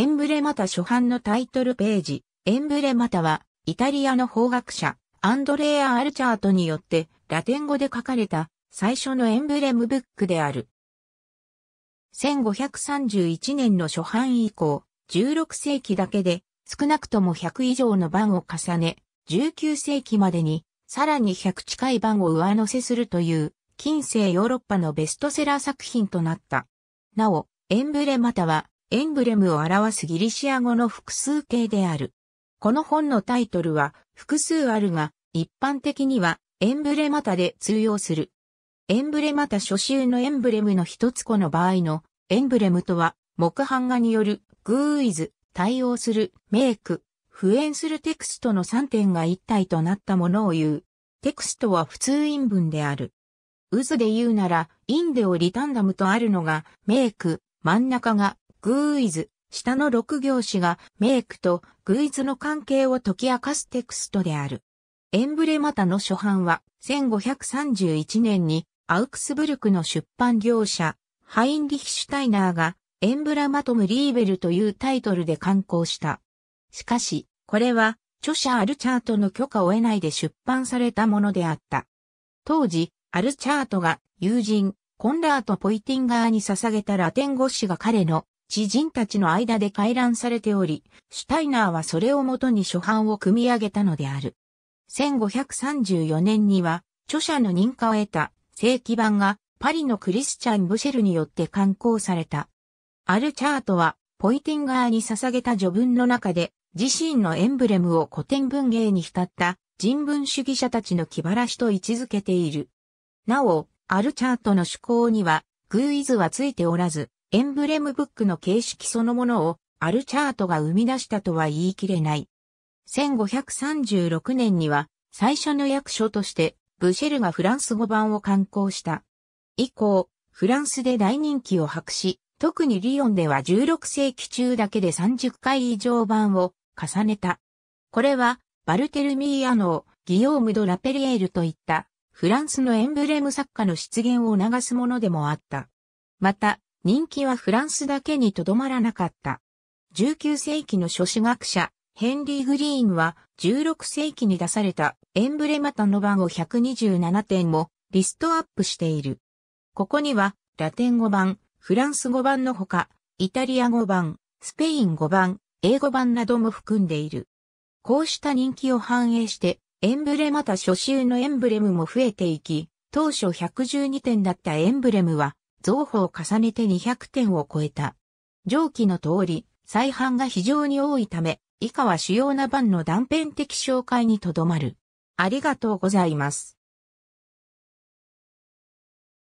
エンブレマタ初版のタイトルページ。エンブレマタは、イタリアの法学者、アンドレア・アルチャートによって、ラテン語で書かれた、最初のエンブレムブックである。1531年の初版以降、16世紀だけで、少なくとも100以上の版を重ね、19世紀までに、さらに100近い版を上乗せするという、近世ヨーロッパのベストセラー作品となった。なお、エンブレマタは、エンブレムを表すギリシア語の複数形である。この本のタイトルは複数あるが、一般的にはエンブレマタで通用する。エンブレマタ初集のエンブレムの一つ子の場合のエンブレムとは、木版画によるグーイズ、対応するメイク、普遍するテクストの3点が一体となったものを言う。テクストは普通音文である。渦で言うなら、インデオリタンダムとあるのが、メイク、真ん中がグーイズ、下の6行詞がメイクとグーイズの関係を解き明かすテクストである。エンブレマタの初版は1531年にアウクスブルクの出版業者ハインリヒシュタイナーがエンブラマトムリーベルというタイトルで刊行した。しかし、これは著者アルチャートの許可を得ないで出版されたものであった。当時、アルチャートが友人、コンラート・ポイティンガーに捧げたラテン語詞が彼の知人たちの間で回覧されており、シュタイナーはそれをもとに初版を組み上げたのである。1534年には、著者の認可を得た正規版がパリのクリスチャン・ブシェルによって刊行された。アルチャートは、ポイティンガーに捧げた序文の中で、自身のエンブレムを古典文芸に浸った人文主義者たちの気晴らしと位置づけている。なお、アルチャートの趣向には、グーイズはついておらず、エンブレムブックの形式そのものをアルチャートが生み出したとは言い切れない。1536年には最初の役所としてブシェルがフランス語版を刊行した。以降、フランスで大人気を博し、特にリヨンでは16世紀中だけで30回以上版を重ねた。これはバルテルミーアノー、ギヨーム・ド・ラペリエールといったフランスのエンブレム作家の出現を促すものでもあった。また、人気はフランスだけにとどまらなかった。19世紀の書史学者、ヘンリー・グリーンは16世紀に出されたエンブレマタの版を127点もリストアップしている。ここにはラテン語版、フランス語版のほか、イタリア語版、スペイン語版、英語版なども含んでいる。こうした人気を反映して、エンブレマタ初集のエンブレムも増えていき、当初112点だったエンブレムは増法を重ねて200点を超えた。上記の通り、再販が非常に多いため、以下は主要な版の断片的紹介にとどまる。ありがとうございます。